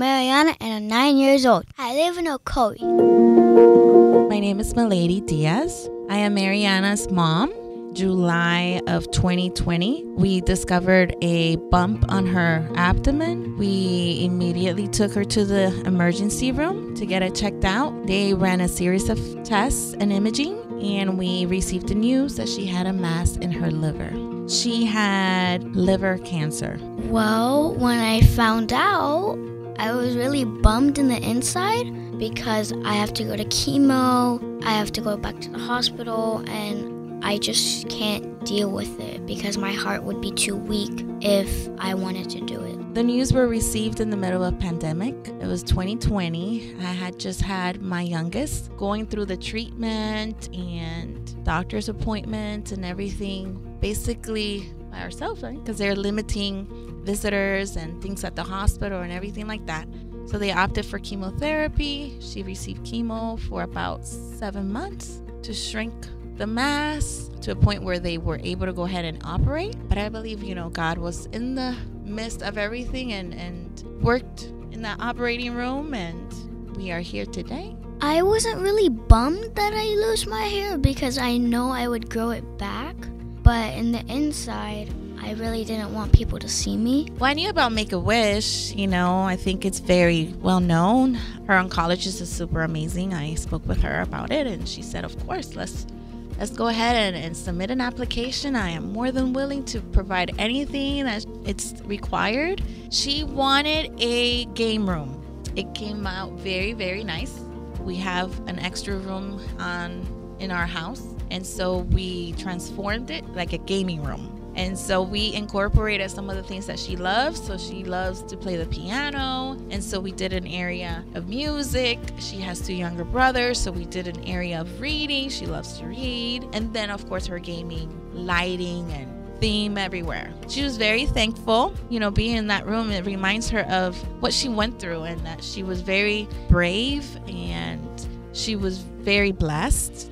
Marianna and I'm nine years old. I live in Ocoee. My name is M'Lady Diaz. I am Marianna's mom. July of 2020, we discovered a bump on her abdomen. We immediately took her to the emergency room to get it checked out. They ran a series of tests and imaging, and we received the news that she had a mass in her liver. She had liver cancer. Well, when I found out, I was really bummed in the inside because I have to go to chemo, I have to go back to the hospital, and I just can't deal with it because my heart would be too weak if I wanted to do it. The news were received in the middle of pandemic. It was 2020. I had just had my youngest going through the treatment and doctor's appointments and everything basically ourselves, right? Because they're limiting visitors and things at the hospital and everything like that. So they opted for chemotherapy. She received chemo for about seven months to shrink the mass to a point where they were able to go ahead and operate. But I believe, you know, God was in the midst of everything and, and worked in that operating room, and we are here today. I wasn't really bummed that I lose my hair because I know I would grow it back. But in the inside, I really didn't want people to see me. Well, I knew about Make a Wish. You know, I think it's very well known. Her oncologist is super amazing. I spoke with her about it, and she said, "Of course, let's let's go ahead and, and, submit an application. I am more than willing to provide anything that it's required. She wanted a game room. It came out very, very nice. We have an extra room on in our house, and so we transformed it like a gaming room. And so we incorporated some of the things that she loves. So she loves to play the piano. And so we did an area of music. She has two younger brothers. So we did an area of reading. She loves to read. And then, of course, her gaming, lighting, and theme everywhere. She was very thankful, you know, being in that room. It reminds her of what she went through and that she was very brave and she was very blessed